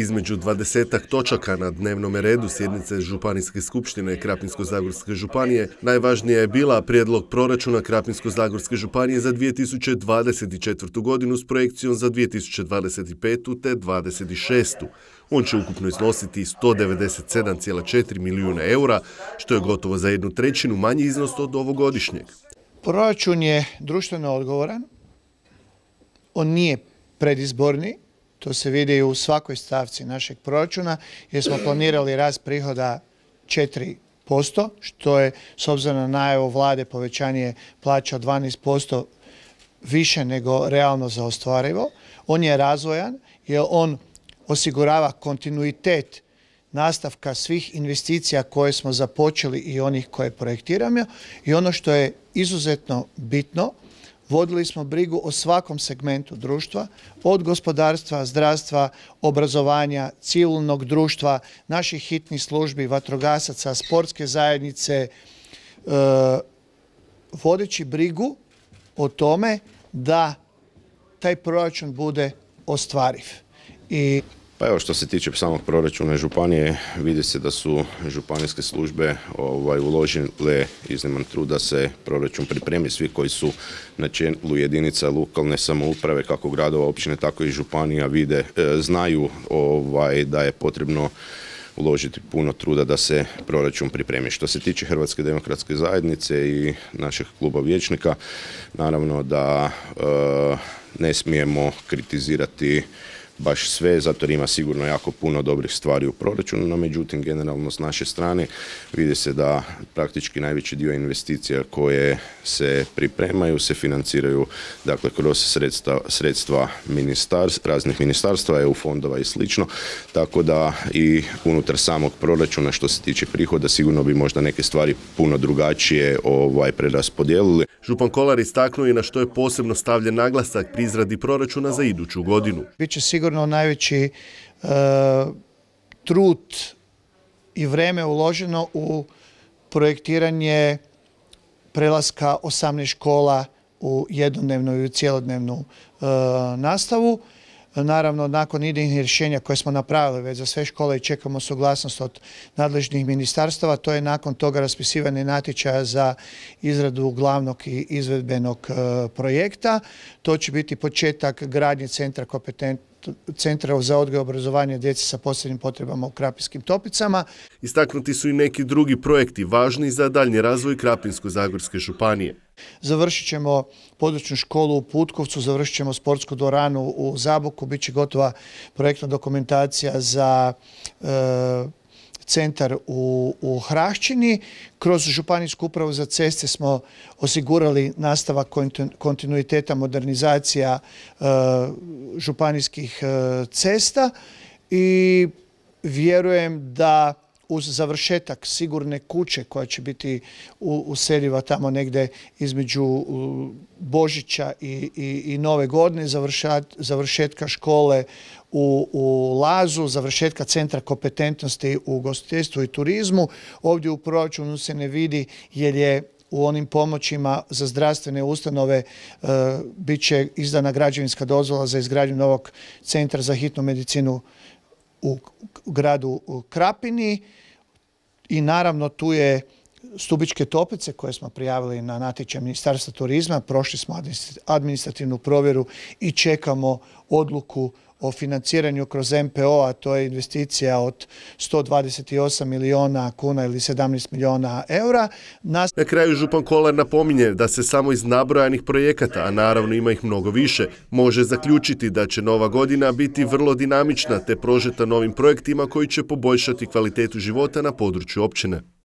Između dvadesetak točaka na dnevnom redu sjednice Županijske skupštine Krapinsko-Zagorske županije najvažnija je bila prijedlog proračuna Krapinsko-Zagorske županije za 2024. godinu s projekcijom za 2025. te 2026. On će ukupno iznositi 197,4 milijuna eura, što je gotovo za jednu trećinu manji iznos od ovogodišnjeg. Proračun je društveno odgovoran, on nije predizborni, to se vidi u svakoj stavci našeg proračuna jer smo planirali rast prihoda 4%, što je s obzirom na najavu vlade povećanje plaća od 12% više nego realno za ostvarivo. On je razvojan jer on osigurava kontinuitet nastavka svih investicija koje smo započeli i onih koje projektiramo i ono što je izuzetno bitno, vodili smo brigu o svakom segmentu društva, od gospodarstva, zdravstva, obrazovanja, civilnog društva, naših hitnih službi, vatrogasaca, sportske zajednice, e, vodeći brigu o tome da taj proračun bude ostvariv. I pa evo što se tiče samog proračuna županije, vidi se da su županijske službe ovaj, uložile izniman trud da se proračun pripremi. Svi koji su na čelu jedinica lokalne samouprave, kako gradova, općine, tako i županija vide, e, znaju ovaj, da je potrebno uložiti puno truda da se proračun pripremi. Što se tiče Hrvatske demokratske zajednice i našeg kluba vijećnika, naravno da e, ne smijemo kritizirati baš sve, zato jer ima sigurno jako puno dobrih stvari u proračunu, no međutim generalno s naše strane vidi se da praktički najveći dio investicija koje se pripremaju se financiraju dakle kroz sredstva, sredstva raznih ministarstva, EU fondova i slično, tako da i unutar samog proračuna što se tiče prihoda sigurno bi možda neke stvari puno drugačije ovaj preraspodijelili. Župan Kolar istaknuo i na što je posebno stavljen naglasak pri izradi proračuna za iduću godinu. Biće sigurno najveći e, trud i vreme uloženo u projektiranje prelaska 18 škola u jednodnevnu i u cijelodnevnu e, nastavu. Naravno, nakon idejnih rješenja koje smo napravili već za sve škole i čekamo suglasnost od nadležnih ministarstava, to je nakon toga raspisivanje natječaja za izradu glavnog i izvedbenog e, projekta. To će biti početak gradnje centra kompetentnosti centra za odgoj i obrazovanje djece sa posebnim potrebama u Krapinskim topicama. Istaknuti su i neki drugi projekti važni za daljnji razvoj Krapinsko-Zagorske županije. Završit ćemo područnu školu u Putkovcu, završit ćemo sportsku dvoranu u Zaboku, bit će gotova projektna dokumentacija za e, centar u, u Hrašćini. Kroz Županijsku upravu za ceste smo osigurali nastavak kontinuiteta modernizacija e, županijskih e, cesta i vjerujem da uz završetak sigurne kuće koja će biti useljiva tamo negdje između Božića i, Nove godine, završetka škole u, u Lazu, završetka centra kompetentnosti u gostiteljstvu i turizmu. Ovdje u proračunu se ne vidi jer je u onim pomoćima za zdravstvene ustanove e, bit će izdana građevinska dozvola za izgradnju novog centra za hitnu medicinu u gradu Krapini i naravno tu je Stubičke topice koje smo prijavili na natječaj Ministarstva turizma, prošli smo administrativnu provjeru i čekamo odluku o financiranju kroz MPO, a to je investicija od 128 miliona kuna ili 17 miliona eura. Na kraju Župan Kolar napominje da se samo iz nabrojanih projekata, a naravno ima ih mnogo više, može zaključiti da će nova godina biti vrlo dinamična te prožeta novim projektima koji će poboljšati kvalitetu života na području općine.